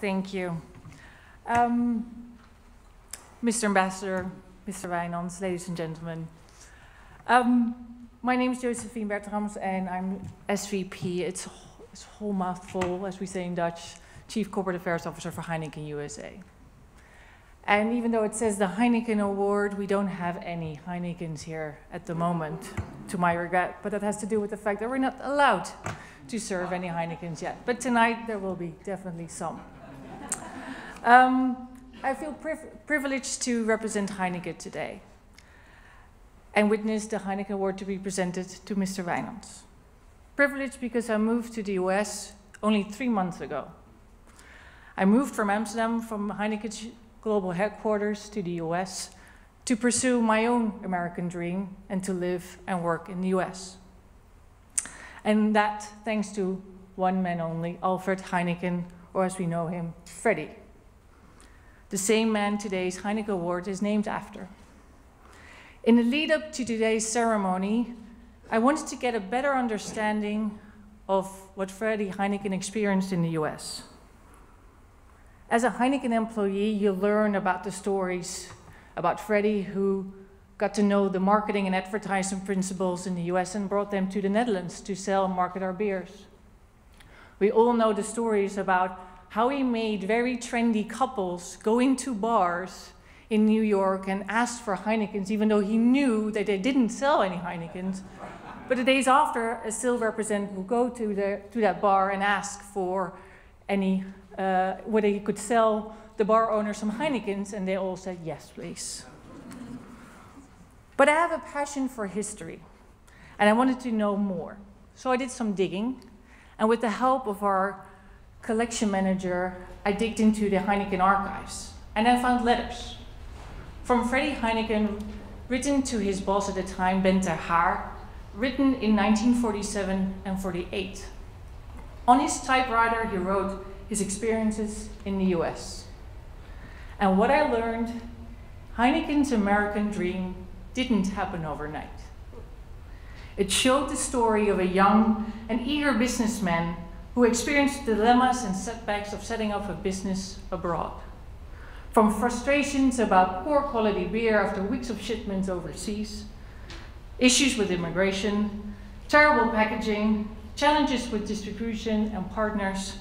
thank you. Um, Mr. Ambassador, Mr. Wynaendts, ladies and gentlemen. Um, my name is Josephine Bertrams and I'm SVP, it's, it's a whole mouthful, as we say in Dutch, Chief Corporate Affairs Officer for Heineken USA. And even though it says the Heineken Award, we don't have any Heinekens here at the moment, to my regret. But that has to do with the fact that we're not allowed to serve any Heinekens yet. But tonight there will be definitely some. Um, I feel priv privileged to represent Heineken today and witness the Heineken Award to be presented to Mr. Wynaendts. Privileged because I moved to the US only three months ago. I moved from Amsterdam from Heineken's global headquarters to the US to pursue my own American dream and to live and work in the US. And that thanks to one man only, Alfred Heineken, or as we know him, Freddie. The same man today's Heineken Award is named after. In the lead up to today's ceremony, I wanted to get a better understanding of what Freddie Heineken experienced in the US. As a Heineken employee, you learn about the stories about Freddie, who got to know the marketing and advertising principles in the US and brought them to the Netherlands to sell and market our beers. We all know the stories about how he made very trendy couples go into bars in New York and ask for Heinekens, even though he knew that they didn't sell any Heinekens. But the days after, a sales representative would go to, the, to that bar and ask for any uh, whether he could sell the bar owner some Heinekens, and they all said, yes, please. But I have a passion for history, and I wanted to know more. So I did some digging, and with the help of our collection manager, I digged into the Heineken archives, and I found letters from Freddie Heineken, written to his boss at the time, Ben ter Haar, written in 1947 and 48. On his typewriter, he wrote, his experiences in the US. And what I learned, Heineken's American dream didn't happen overnight. It showed the story of a young and eager businessman who experienced dilemmas and setbacks of setting up a business abroad. From frustrations about poor quality beer after weeks of shipments overseas, issues with immigration, terrible packaging, challenges with distribution and partners,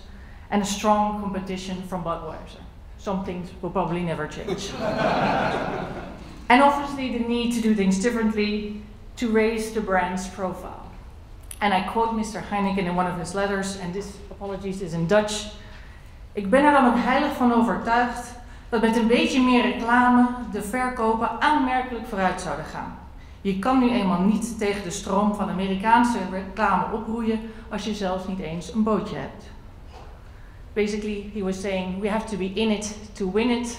and a strong competition from Budweiser. Some things will probably never change. and obviously the need to do things differently to raise the brand's profile. And I quote Mr. Heineken in one of his letters, and this, apologies, is in Dutch. Ik ben er dan ook heilig van overtuigd dat met een beetje meer reclame de verkopen aanmerkelijk vooruit zouden gaan. Je kan nu eenmaal niet tegen de stroom van Amerikaanse reclame oproeien als je zelfs niet eens een bootje hebt basically he was saying we have to be in it to win it,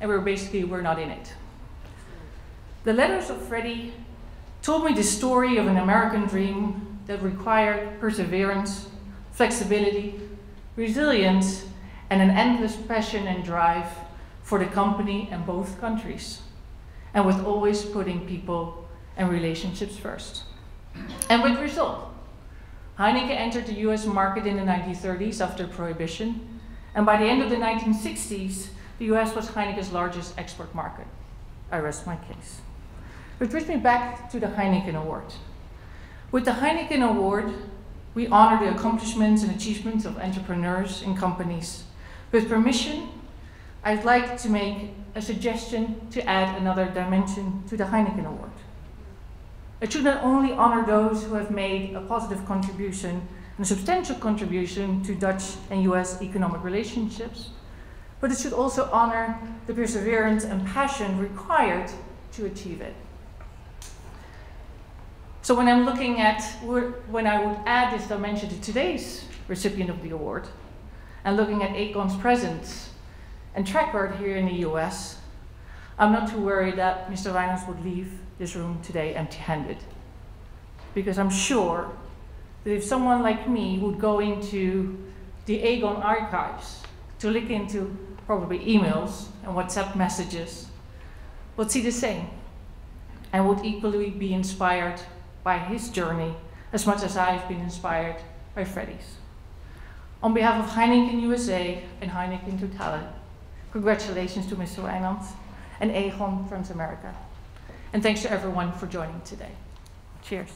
and we're basically we're not in it. The letters of Freddie told me the story of an American dream that required perseverance, flexibility, resilience, and an endless passion and drive for the company and both countries, and with always putting people and relationships first. And with result, Heineken entered the US market in the 1930s after Prohibition, and by the end of the 1960s, the US was Heineken's largest export market. I rest my case. Which brings me back to the Heineken Award. With the Heineken Award, we honor the accomplishments and achievements of entrepreneurs and companies. With permission, I'd like to make a suggestion to add another dimension to the Heineken Award. It should not only honor those who have made a positive contribution and a substantial contribution to Dutch and US economic relationships, but it should also honor the perseverance and passion required to achieve it. So when I'm looking at, when I would add this dimension to today's recipient of the award, and looking at Aegon's presence and track record here in the US, I'm not too worried that Mr. Wynaendts would leave this room today empty handed. Because I'm sure that if someone like me would go into the Aegon archives to look into probably emails and WhatsApp messages, would see the same and would equally be inspired by his journey as much as I've been inspired by Freddie's. On behalf of Heineken USA and Heineken Totality, congratulations to Mr. Wijnand and Aegon Transamerica. And thanks to everyone for joining today. Cheers.